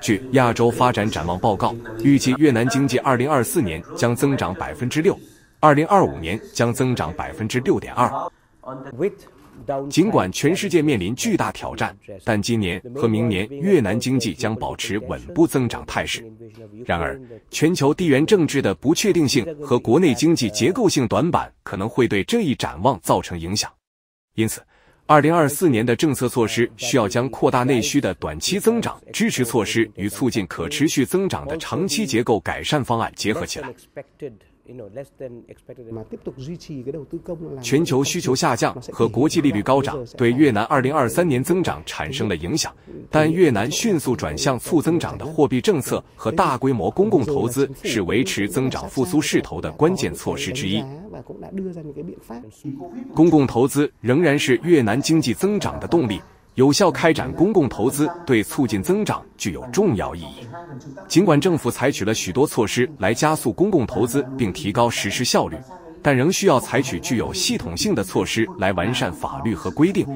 据《亚洲发展展望报告》，预计越南经济二零二四年将增长百分之六，二零二五年将增长百分之六点二。尽管全世界面临巨大挑战，但今年和明年越南经济将保持稳步增长态势。然而，全球地缘政治的不确定性和国内经济结构性短板可能会对这一展望造成影响。因此，二零二四年的政策措施需要将扩大内需的短期增长支持措施与促进可持续增长的长期结构改善方案结合起来。全球需求下降和国际利率高涨对越南2023年增长产生了影响，但越南迅速转向负增长的货币政策和大规模公共投资是维持增长复苏势头的关键措施之一。公共投资仍然是越南经济增长的动力。有效开展公共投资对促进增长具有重要意义。尽管政府采取了许多措施来加速公共投资并提高实施效率，但仍需要采取具有系统性的措施来完善法律和规定。